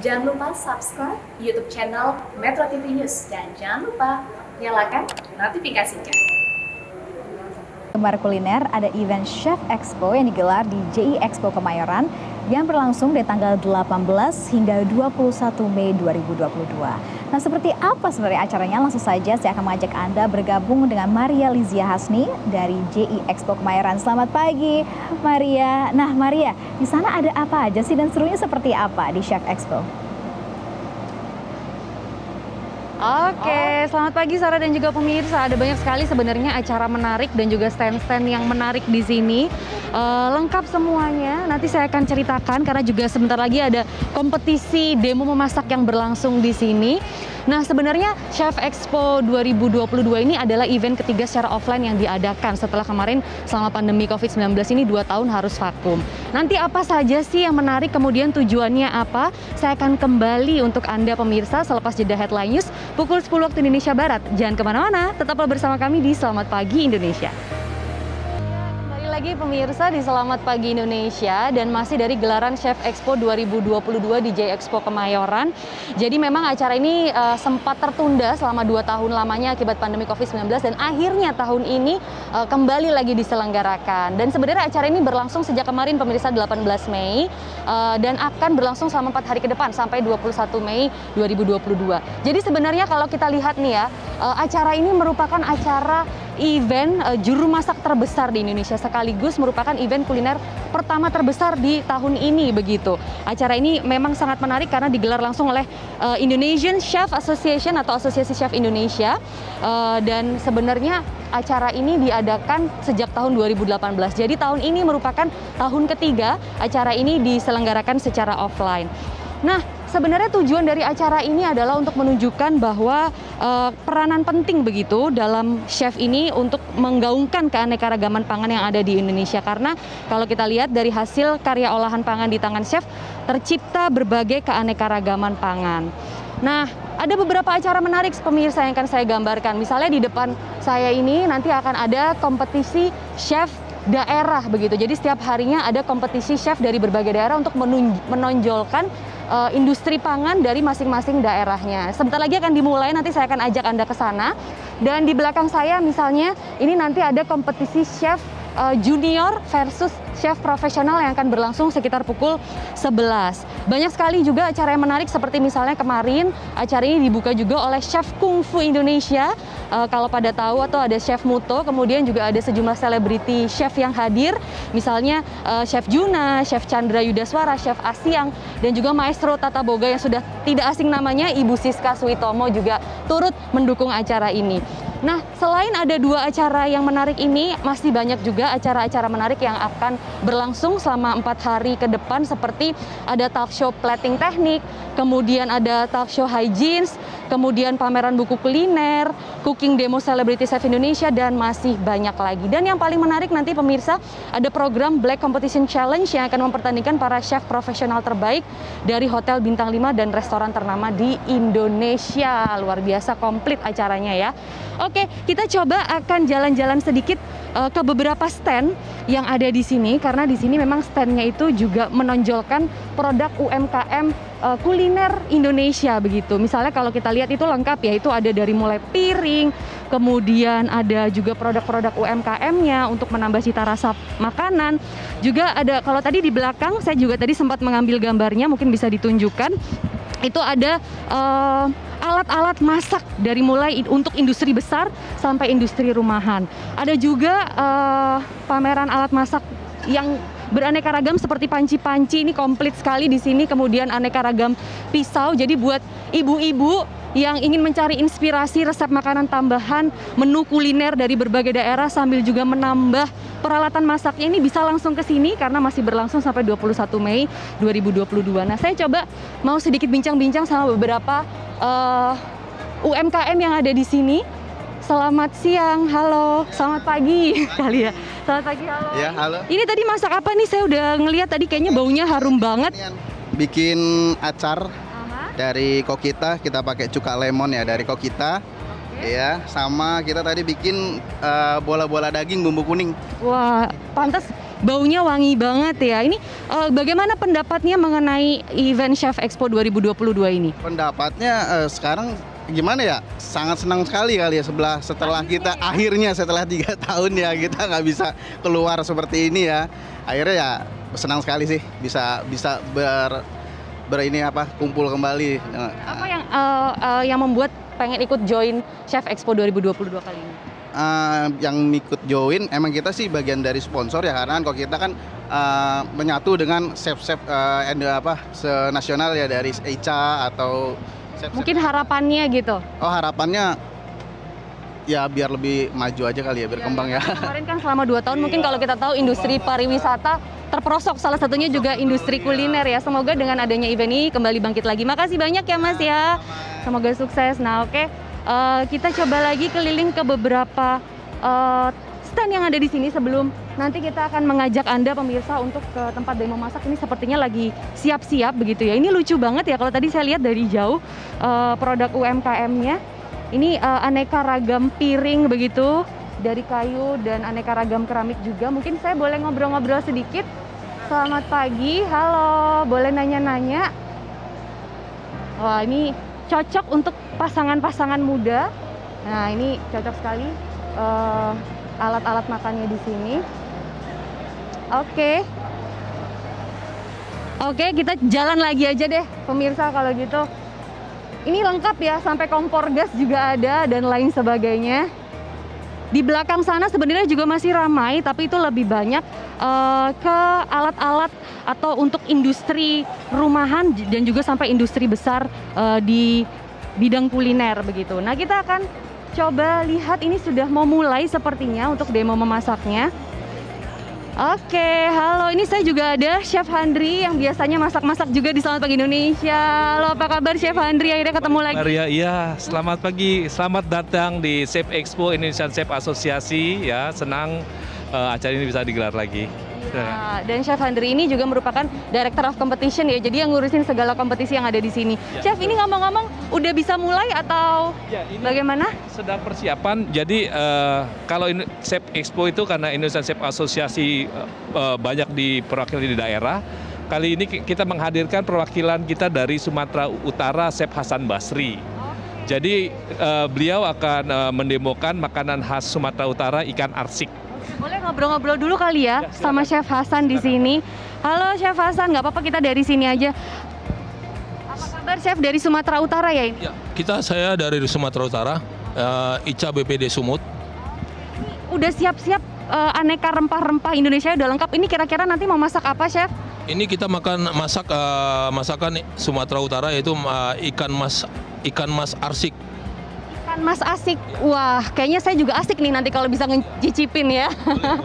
Jangan lupa subscribe YouTube channel Metro TV News dan jangan lupa nyalakan notifikasinya. Gemar kuliner ada event Chef Expo yang digelar di JI Expo Kemayoran yang berlangsung dari tanggal 18 hingga 21 Mei 2022. Nah seperti apa sebenarnya acaranya? Langsung saja saya akan mengajak Anda bergabung dengan Maria Lizia Hasni dari JI Expo Kemayoran. Selamat pagi Maria. Nah Maria, di sana ada apa aja sih dan serunya seperti apa di Chef Expo? Oke, selamat pagi Sarah dan juga pemirsa. Ada banyak sekali sebenarnya acara menarik dan juga stand-stand yang menarik di sini. Uh, lengkap semuanya. Nanti saya akan ceritakan karena juga sebentar lagi ada kompetisi demo memasak yang berlangsung di sini. Nah, sebenarnya Chef Expo 2022 ini adalah event ketiga secara offline yang diadakan setelah kemarin selama pandemi COVID-19 ini dua tahun harus vakum. Nanti apa saja sih yang menarik, kemudian tujuannya apa? Saya akan kembali untuk Anda pemirsa selepas jeda Headline News pukul 10 waktu Indonesia Barat. Jangan ke mana-mana, tetaplah bersama kami di Selamat Pagi Indonesia lagi pemirsa di Selamat Pagi Indonesia dan masih dari gelaran Chef Expo 2022 di J Expo Kemayoran. Jadi memang acara ini uh, sempat tertunda selama dua tahun lamanya akibat pandemi COVID-19 dan akhirnya tahun ini uh, kembali lagi diselenggarakan. Dan sebenarnya acara ini berlangsung sejak kemarin pemirsa 18 Mei uh, dan akan berlangsung selama empat hari ke depan sampai 21 Mei 2022. Jadi sebenarnya kalau kita lihat nih ya, uh, acara ini merupakan acara event uh, juru masak terbesar di Indonesia sekaligus merupakan event kuliner pertama terbesar di tahun ini begitu. Acara ini memang sangat menarik karena digelar langsung oleh uh, Indonesian Chef Association atau Asosiasi Chef Indonesia uh, dan sebenarnya acara ini diadakan sejak tahun 2018. Jadi tahun ini merupakan tahun ketiga acara ini diselenggarakan secara offline. Nah, sebenarnya tujuan dari acara ini adalah untuk menunjukkan bahwa uh, peranan penting begitu dalam chef ini untuk menggaungkan keanekaragaman pangan yang ada di Indonesia karena kalau kita lihat dari hasil karya olahan pangan di tangan chef tercipta berbagai keanekaragaman pangan. Nah, ada beberapa acara menarik pemirsa yang akan saya gambarkan. Misalnya di depan saya ini nanti akan ada kompetisi chef daerah begitu. Jadi setiap harinya ada kompetisi chef dari berbagai daerah untuk menonjolkan uh, industri pangan dari masing-masing daerahnya. Sebentar lagi akan dimulai, nanti saya akan ajak Anda ke sana. Dan di belakang saya misalnya, ini nanti ada kompetisi chef uh, junior versus chef profesional yang akan berlangsung sekitar pukul 11. Banyak sekali juga acara yang menarik seperti misalnya kemarin acara ini dibuka juga oleh Chef Kung Fu Indonesia. Uh, kalau pada tahu atau ada Chef Muto, kemudian juga ada sejumlah selebriti chef yang hadir, misalnya uh, Chef Juna, Chef Chandra Yudaswara, Chef Asiang, dan juga Maestro Tata Boga yang sudah tidak asing namanya Ibu Siska Suitomo juga turut mendukung acara ini. Nah, selain ada dua acara yang menarik ini, masih banyak juga acara-acara menarik yang akan berlangsung selama empat hari ke depan seperti ada talk show plating teknik, kemudian ada talk show hygiene, kemudian pameran buku kuliner, cooking demo Celebrity Chef Indonesia, dan masih banyak lagi. Dan yang paling menarik nanti pemirsa, ada program Black Competition Challenge yang akan mempertandingkan para chef profesional terbaik dari hotel bintang 5 dan restoran ternama di Indonesia. Luar biasa komplit acaranya ya. Oke, kita coba akan jalan-jalan sedikit uh, ke beberapa stand yang ada di sini karena di sini memang standnya itu juga menonjolkan produk UMKM uh, eh, kuliner Indonesia begitu. Misalnya kalau kita lihat itu lengkap ya, itu ada dari mulai piring, kemudian ada juga produk-produk UMKM-nya untuk menambah cita rasa makanan. Juga ada kalau tadi di belakang saya juga tadi sempat mengambil gambarnya, mungkin bisa ditunjukkan. Itu ada uh, alat-alat masak dari mulai untuk industri besar sampai industri rumahan. Ada juga uh, pameran alat masak yang beraneka ragam seperti panci-panci ini komplit sekali di sini kemudian aneka ragam pisau jadi buat ibu-ibu yang ingin mencari inspirasi resep makanan tambahan menu kuliner dari berbagai daerah sambil juga menambah peralatan masaknya ini bisa langsung ke sini karena masih berlangsung sampai 21 Mei 2022. Nah, saya coba mau sedikit bincang-bincang sama beberapa uh, eh, UMKM yang ada di sini. Selamat siang, halo, selamat pagi kali ya. Selamat pagi, halo. Ya, halo. Ini tadi masak apa nih? Saya udah ngelihat tadi kayaknya baunya harum banget. Bikin acar dari kokita, kita pakai cuka lemon ya dari kokita. Okay. Ya, sama kita tadi bikin eh, bola-bola daging bumbu kuning. Wah, pantas baunya wangi banget ya. Ini uh, bagaimana pendapatnya mengenai event Chef Expo 2022 ini? Pendapatnya uh, sekarang gimana ya? Sangat senang sekali kali ya sebelah setelah kita ya. akhirnya setelah tiga tahun ya kita nggak bisa keluar seperti ini ya. Akhirnya ya senang sekali sih bisa bisa ber ber ini apa kumpul kembali. Apa yang uh, uh, yang membuat pengen ikut join Chef Expo 2022 kali ini? Uh, yang ikut join emang kita sih bagian dari sponsor ya karena kok kita kan uh, menyatu dengan chef-chef uh, apa senasional ya dari EICA atau chef, mungkin harapannya gitu. Oh, harapannya ya biar lebih maju aja kali ya berkembang ya. ya. Kemarin kan selama dua tahun mungkin kalau kita tahu industri pariwisata terperosok salah satunya juga industri kuliner ya. Semoga dengan adanya event ini kembali bangkit lagi. Makasih banyak ya Mas ya. Semoga sukses. Nah, oke. Okay. Uh, kita coba lagi keliling ke beberapa uh, stand yang ada di sini sebelum nanti kita akan mengajak Anda pemirsa untuk ke tempat demo masak ini sepertinya lagi siap-siap begitu ya. Ini lucu banget ya kalau tadi saya lihat dari jauh uh, produk UMKM-nya. Ini uh, aneka ragam piring begitu dari kayu dan aneka ragam keramik juga. Mungkin saya boleh ngobrol-ngobrol sedikit. Selamat pagi, halo, boleh nanya-nanya? Wah, ini cocok untuk pasangan-pasangan muda. Nah, ini cocok sekali alat alat-alat makannya di sini. Oke. Oke, kita jalan lagi aja deh, pemirsa kalau gitu. Ini lengkap ya, sampai kompor gas juga ada dan lain sebagainya. Di belakang sana sebenarnya juga masih ramai, tapi itu lebih banyak uh, ke alat-alat atau untuk industri rumahan dan juga sampai industri besar uh, di bidang kuliner begitu. Nah kita akan coba lihat ini sudah mau mulai sepertinya untuk demo memasaknya. Oke, halo. Ini saya juga ada Chef Handri yang biasanya masak-masak juga di Selamat Pagi Indonesia. Halo, apa kabar Chef Handri? Akhirnya ketemu lagi. Maria, iya. Selamat pagi. Selamat datang di Chef Expo Indonesian Chef Asosiasi. Ya, senang uh, acara ini bisa digelar lagi. Nah, dan Chef Handri ini juga merupakan Director of Competition ya, jadi yang ngurusin segala kompetisi yang ada di sini. Ya. Chef ini ngomong-ngomong udah bisa mulai atau ya, ini bagaimana? Sedang persiapan. Jadi uh, kalau ini Chef Expo itu karena Indonesian Chef Asosiasi uh, banyak diperwakili di daerah. Kali ini kita menghadirkan perwakilan kita dari Sumatera Utara, Chef Hasan Basri. Jadi uh, beliau akan uh, mendemokan makanan khas Sumatera Utara ikan arsik. Boleh ngobrol-ngobrol dulu kali ya, ya sama Chef Hasan di sini. Halo Chef Hasan, nggak apa-apa kita dari sini aja. Apa kabar Chef dari Sumatera Utara ya ini? Ya, kita saya dari Sumatera Utara, uh, Ica BPD Sumut. Udah siap-siap uh, aneka rempah-rempah Indonesia udah lengkap. Ini kira-kira nanti mau masak apa Chef? Ini kita makan masak uh, masakan Sumatera Utara yaitu uh, ikan mas ikan mas arsik Kan Mas asik. Wah, kayaknya saya juga asik nih nanti kalau bisa ngecicipin ya. Oke,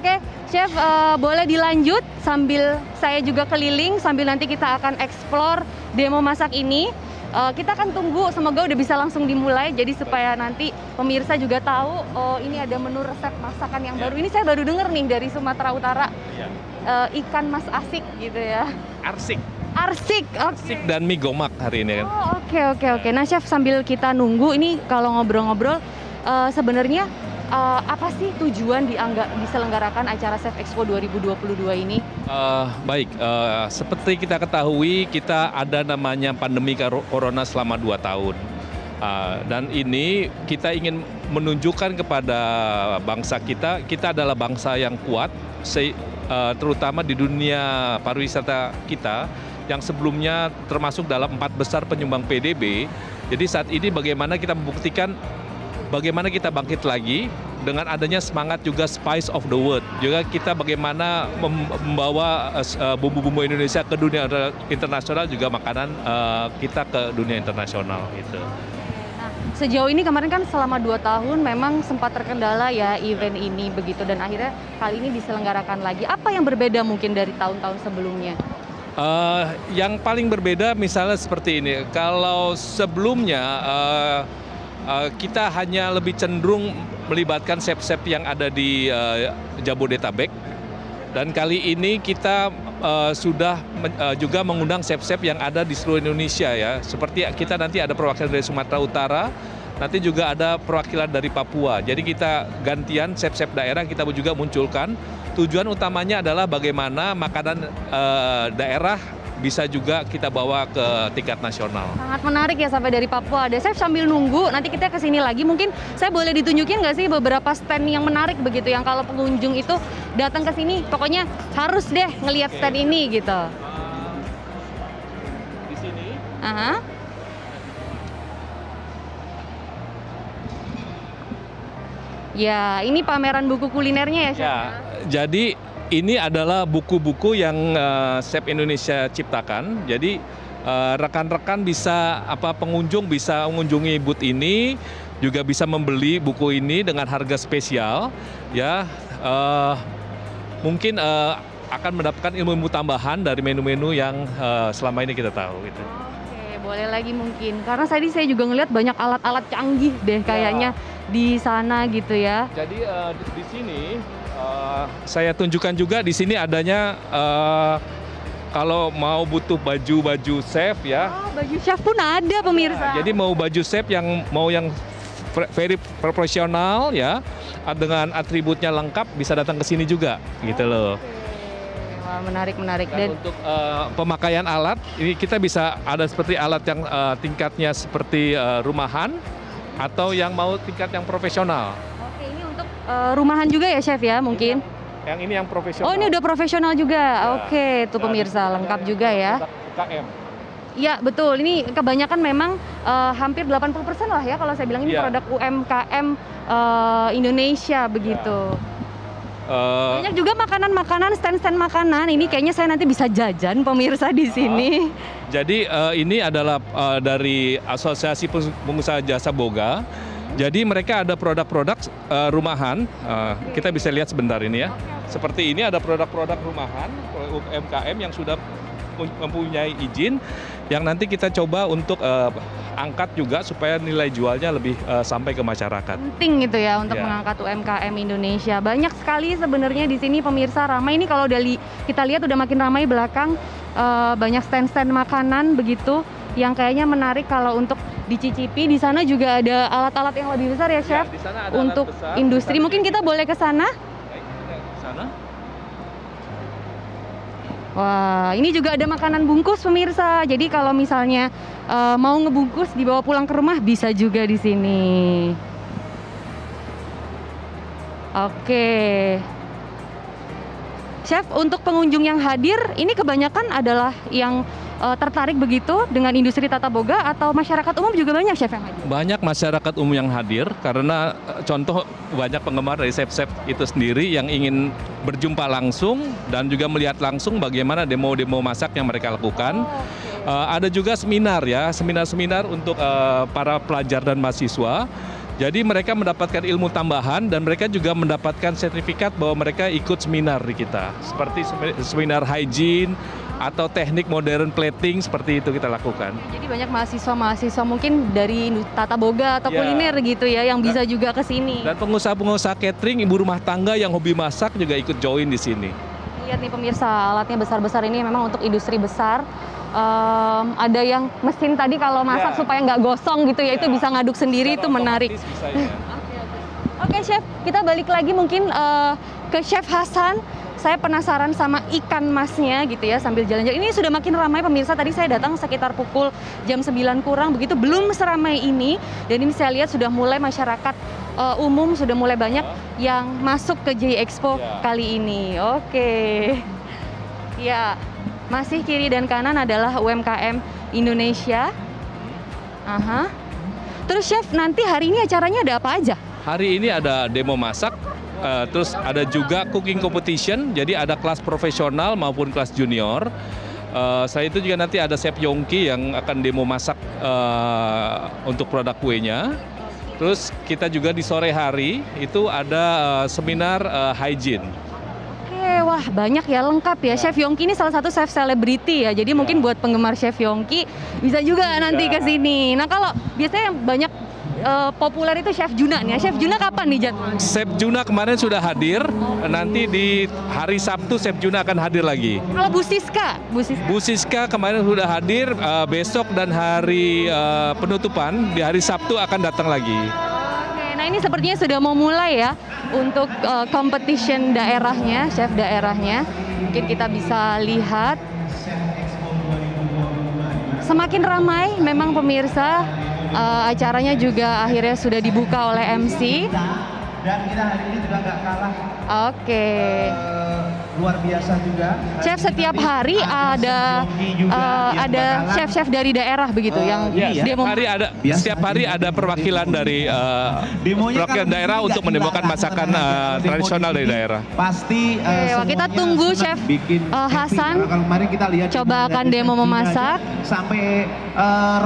okay, Chef uh, boleh dilanjut sambil saya juga keliling sambil nanti kita akan explore demo masak ini. Uh, kita akan tunggu semoga udah bisa langsung dimulai jadi supaya nanti pemirsa juga tahu oh ini ada menu resep masakan yang yeah. baru. Ini saya baru dengar nih dari Sumatera Utara. Yeah. Uh, ikan mas asik gitu ya. Arsik. Arsik, Arsik dan mie gomak hari ini kan. Oh oke okay, oke okay, oke. Okay. Nah chef sambil kita nunggu ini kalau ngobrol-ngobrol uh, sebenarnya uh, apa sih tujuan dianggap diselenggarakan acara Chef Expo 2022 ini? Uh, baik, uh, seperti kita ketahui kita ada namanya pandemi corona selama 2 tahun. Uh, dan ini kita ingin menunjukkan kepada bangsa kita, kita adalah bangsa yang kuat, se, uh, terutama di dunia pariwisata kita yang sebelumnya termasuk dalam empat besar penyumbang PDB. Jadi saat ini bagaimana kita membuktikan bagaimana kita bangkit lagi dengan adanya semangat juga Spice of the World. Juga kita bagaimana membawa eh, bumbu-bumbu Indonesia ke dunia internasional juga makanan uh, kita ke dunia internasional gitu. Nah, sejauh ini kemarin kan selama dua tahun memang sempat terkendala ya event ini begitu dan akhirnya kali ini diselenggarakan lagi. Apa yang berbeda mungkin dari tahun-tahun sebelumnya? Uh, yang paling berbeda misalnya seperti ini, kalau sebelumnya uh, uh, kita hanya lebih cenderung melibatkan sep-sep yang ada di uh, Jabodetabek, dan kali ini kita uh, sudah uh, juga mengundang sep-sep yang ada di seluruh Indonesia ya. Seperti kita nanti ada perwakilan dari Sumatera Utara, nanti juga ada perwakilan dari Papua. Jadi kita gantian chef-chef daerah kita juga munculkan. Tujuan utamanya adalah bagaimana makanan eh, daerah bisa juga kita bawa ke tingkat nasional. Sangat menarik ya sampai dari Papua. Ada chef sambil nunggu, nanti kita ke sini lagi. Mungkin saya boleh ditunjukin nggak sih beberapa stand yang menarik begitu yang kalau pengunjung itu datang ke sini, pokoknya harus deh ngelihat stand ini gitu. Di sini Aha. Ya, ini pameran buku kulinernya ya, Chef? Ya, jadi ini adalah buku-buku yang eh, Chef Indonesia ciptakan. Jadi eh, rekan-rekan bisa apa pengunjung bisa mengunjungi booth ini juga bisa membeli buku ini dengan harga spesial ya eh, mungkin eh, akan mendapatkan ilmu-ilmu tambahan dari menu-menu yang eh, selama ini kita tahu gitu. Oke, boleh lagi mungkin. Karena tadi saya juga ngelihat banyak alat-alat canggih deh kayaknya di sana gitu ya. Jadi eh, di, di sini eh, saya tunjukkan juga di sini adanya eh, kalau mau butuh baju-baju chef ya. Oh, baju chef pun ada pemirsa. Jadi mau baju chef yang mau yang very profesional ya dengan atributnya lengkap bisa datang ke sini juga gitu loh. Oke, Wah, menarik menarik Dan dan untuk eh, pemakaian alat ini kita bisa ada seperti alat yang eh, tingkatnya seperti eh, rumahan atau yang mau tingkat yang profesional. Oke, ini untuk eh, rumahan juga ya chef ya mungkin. Yang ini yang profesional. Oh, ini udah profesional juga. Ya. Oke, tuh Dan pemirsa lengkap juga ya. UKM. Iya, betul. Ini kebanyakan memang eh, hampir 80% lah ya kalau saya bilang ini Iya. produk UMKM eh, Indonesia begitu. Eh, Banyak juga makanan-makanan, stand-stand makanan. Ini kayaknya saya nanti bisa jajan pemirsa di sini. Jadi eh, ini adalah eh, dari Asosiasi Peng- Pengusaha Jasa Boga. Jadi mereka ada produk-produk eh, rumahan. Eh, kita bisa lihat sebentar ini ya. Seperti ini ada produk-produk rumahan UMKM yang sudah mempunyai izin yang nanti kita coba untuk eh, angkat juga supaya nilai jualnya lebih eh, sampai ke masyarakat. Penting gitu ya untuk Iya. mengangkat UMKM Indonesia. Banyak sekali sebenarnya di sini pemirsa ramai ini kalau dari kita lihat udah makin ramai belakang eh, banyak stand-stand makanan begitu yang kayaknya menarik kalau untuk dicicipi. Di sana juga ada alat-alat yang lebih besar ya, Chef. Ya, di sana ada untuk alat besar. industri. Besar Mungkin kita boleh ke sana? Baik, kita ke sana. Wah, ini juga ada makanan bungkus pemirsa. Jadi kalau misalnya eh, mau ngebungkus dibawa pulang ke rumah bisa juga di sini. Oke. Chef, untuk pengunjung yang hadir, ini kebanyakan adalah yang eh, tertarik begitu dengan industri tata boga atau masyarakat umum juga banyak chef yang hadir. Banyak masyarakat umum yang hadir karena eh, contoh banyak penggemar dari chef-chef itu sendiri yang ingin berjumpa langsung dan juga melihat langsung bagaimana demo-demo masak yang mereka lakukan. Eh, ada juga seminar ya, seminar-seminar untuk eh, para pelajar dan mahasiswa. Jadi mereka mendapatkan ilmu tambahan dan mereka juga mendapatkan sertifikat bahwa mereka ikut seminar di kita. Seperti semi- seminar hygiene atau teknik modern plating seperti itu kita lakukan. Jadi banyak mahasiswa-mahasiswa mungkin dari tata boga atau Ya. kuliner gitu ya yang bisa juga ke sini. Dan pengusaha-pengusaha catering, ibu rumah tangga yang hobi masak juga ikut join di sini. Lihat nih pemirsa, alatnya besar-besar ini memang untuk industri besar. Em, ada yang mesin tadi kalau masak Ya. supaya nggak gosong gitu ya, itu Ya. bisa ngaduk sendiri, itu Secara menarik. otomatis bisa ya. Oke chef, kita balik lagi mungkin eh, ke chef Hasan. Saya penasaran sama ikan masnya gitu ya sambil jalan-jalan. Ini sudah makin ramai pemirsa. Tadi saya datang sekitar pukul jam 9 kurang begitu belum seramai ini dan ini saya lihat sudah mulai masyarakat eh, umum sudah mulai banyak yang masuk ke J Expo Ya. kali ini. Oke. Ya, masih kiri dan kanan adalah UMKM Indonesia. Aha. Terus chef, nanti hari ini acaranya ada apa aja? Hari ini ada demo masak, eh, terus ada juga cooking competition, jadi ada kelas profesional maupun kelas junior. Eh, selain itu juga nanti ada Chef Yongki yang akan demo masak eh, untuk produk kuenya. Terus kita juga di sore hari itu ada eh, seminar eh, hygiene. Oke, wah banyak ya lengkap ya. Chef Yongki ini salah satu chef selebriti ya. Jadi mungkin buat penggemar Chef Yongki bisa juga nanti ke sini. Nah kalau biasanya yang banyak eh, populer itu Chef Juna nih. ya. Chef Juna kapan nih Jan? Chef Juna kemarin sudah hadir, nanti di hari Sabtu Chef Juna akan hadir lagi. Kalau Bu Siska, Bu Siska. Bu Siska kemarin sudah hadir, eh, besok dan hari eh, penutupan di hari Sabtu akan datang lagi. Oke, nah ini sepertinya sudah mau mulai ya untuk eh, competition daerahnya, chef daerahnya. Mungkin kita bisa lihat. Semakin ramai memang pemirsa eh, acaranya juga akhirnya sudah dibuka oleh MC. Dan kita hari ini juga nggak kalah Oke. eh, luar biasa juga. Chef setiap hari ada eh, ada chef-chef dari daerah begitu yang Ya, setiap demo. hari ada setiap hari ada perwakilan dari Demonya perwakilan kalau daerah untuk hilang masakan demo tradisional dari daerah. Pasti eh, Oke, kita tunggu Chef, bikin happy. Hasan. Karena kalau kemarin kita lihat Coba akan demo memasak. sampai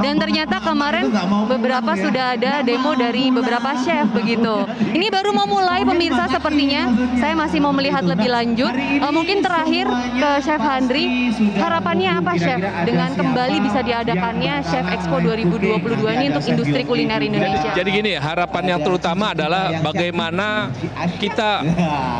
Dan ternyata kemarin beberapa ya. sudah ada demo dari beberapa chef begitu. Ini baru mau mulai pemirsa sepertinya. Saya masih mau melihat lebih lanjut. Eh, mungkin terakhir ke Chef Handri, harapannya apa Chef? dengan kembali bisa diadakannya Chef Expo 2022 ini untuk industri kuliner Indonesia? Jadi gini, harapan yang terutama adalah bagaimana kita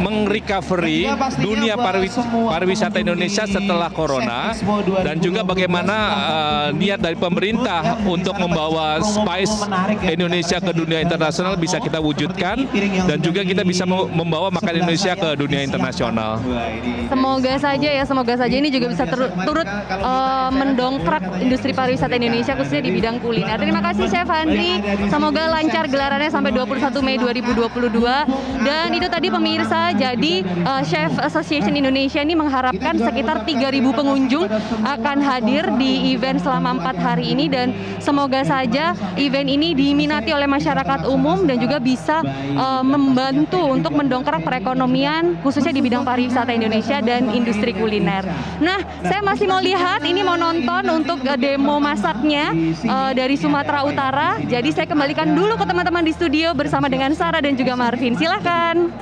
meng-recovery dunia pariwis- pariwisata Indonesia setelah corona dan juga bagaimana eh, niat dari pemerintah untuk membawa spice Indonesia ke dunia internasional bisa kita wujudkan dan juga kita bisa mem- membawa makan Indonesia ke dunia internasional. Ini Semoga saja ya, semoga saja ini juga bisa ter- turut eh, mendongkrak industri pariwisata Indonesia khususnya di bidang kuliner. Terima kasih Chef Andri. Semoga lancar gelarannya sampai 21 Mei 2022. Dan itu tadi pemirsa, jadi eh, Chef Association Indonesia ini mengharapkan sekitar 3.000 pengunjung akan hadir di event selama empat hari ini dan semoga saja event ini diminati oleh masyarakat umum dan juga bisa eh, membantu untuk mendongkrak perekonomian khususnya di bidang pariwisata Indonesia dan industri kuliner. Nah, saya masih mau lihat ini mau nonton untuk eh, demo masaknya eh, dari Sumatera Utara. Jadi saya kembalikan dulu ke teman-teman di studio bersama dengan Sarah dan juga Marvin. Silahkan.